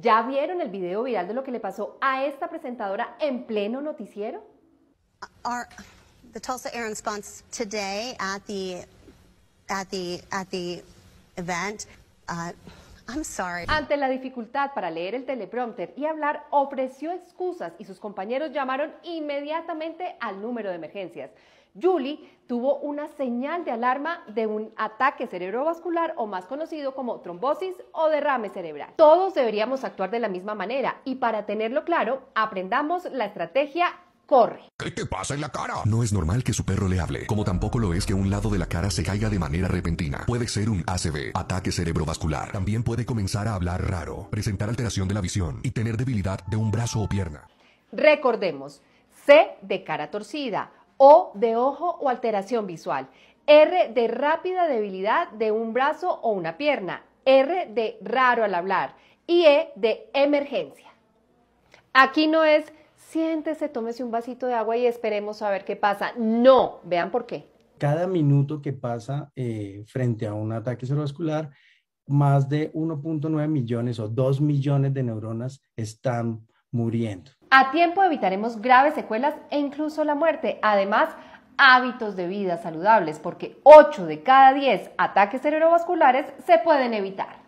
¿Ya vieron el video viral de lo que le pasó a esta presentadora en pleno noticiero? Tulsa at the event. Uh, I'm sorry. Ante la dificultad para leer el teleprompter y hablar, ofreció excusas y sus compañeros llamaron inmediatamente al número de emergencias. Julie tuvo una señal de alarma de un ataque cerebrovascular o más conocido como trombosis o derrame cerebral. Todos deberíamos actuar de la misma manera y para tenerlo claro, aprendamos la estrategia corre. ¿Qué te pasa en la cara? No es normal que su perro le hable, como tampoco lo es que un lado de la cara se caiga de manera repentina. Puede ser un ACV, ataque cerebrovascular. También puede comenzar a hablar raro, presentar alteración de la visión y tener debilidad de un brazo o pierna. Recordemos, C de cara torcida, O de ojo o alteración visual, R de rápida debilidad de un brazo o una pierna, R de raro al hablar y E de emergencia. Aquí no es siéntese, tómese un vasito de agua y esperemos a ver qué pasa. No, vean por qué. Cada minuto que pasa eh, frente a un ataque cerebrovascular, más de 1.9 millones o 2 millones de neuronas están muriendo. A tiempo evitaremos graves secuelas e incluso la muerte. Además, hábitos de vida saludables, porque 8 de cada 10 ataques cerebrovasculares se pueden evitar.